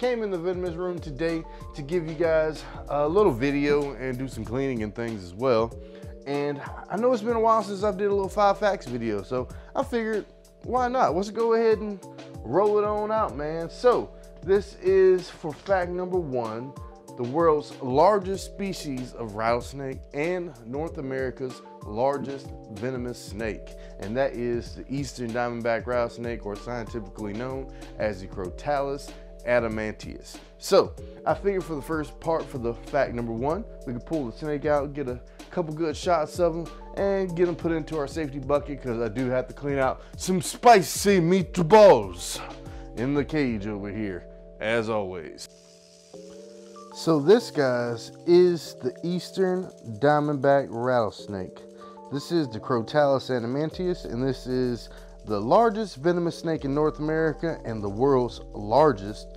came in the venomous room today to give you guys a little video and do some cleaning and things as well. And I know it's been a while since I did a little five facts video, so I figured why not? Let's go ahead and roll it on out, man. So this is for fact number one, the world's largest species of rattlesnake and North America's largest venomous snake. And that is the Eastern Diamondback Rattlesnake or scientifically known as the Crotalus adamanteus. So I figured for the first part for the fact number one, we could pull the snake out, get a couple good shots of them, and get them put into our safety bucket because I do have to clean out some spicy meatballs in the cage over here as always. So this guys is the Eastern Diamondback Rattlesnake. This is the Crotalus adamanteus and this is the largest venomous snake in North America and the world's largest